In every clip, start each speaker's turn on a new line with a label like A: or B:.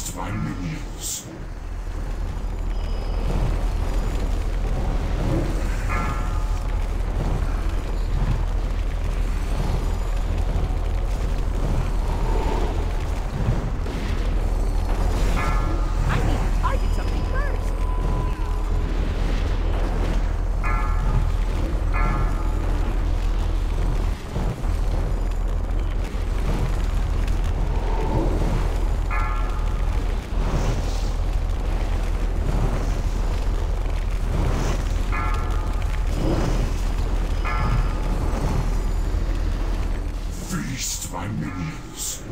A: Feast my minions. Feast my minions.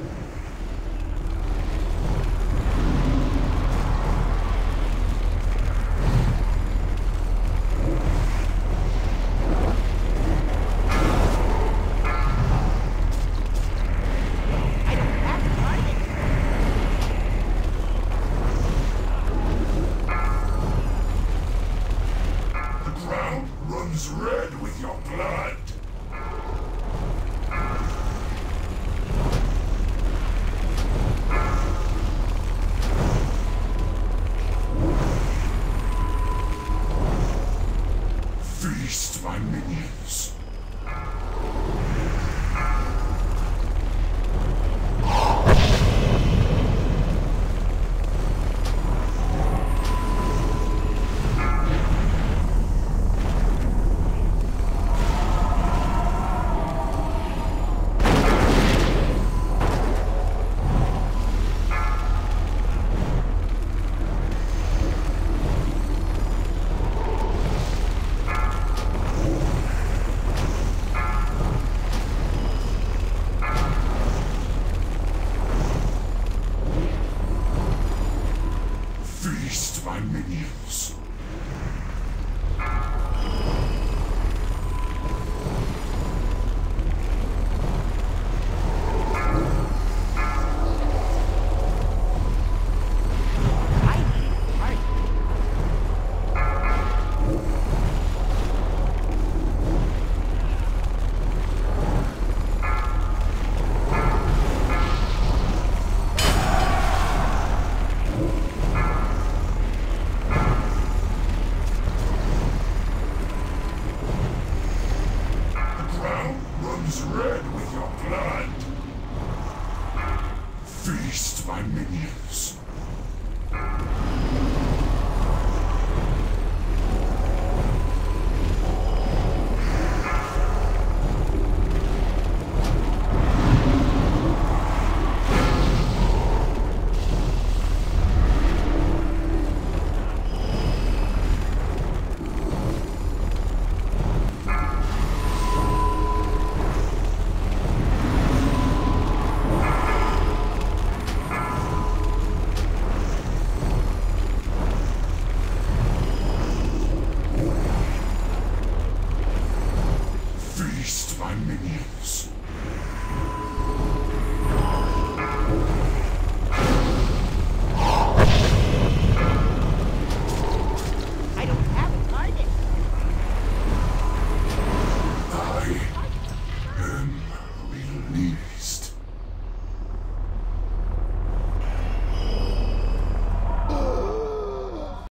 A: Runs red Feast my minions. Feast my minions. Feast my minions. Waste my minions.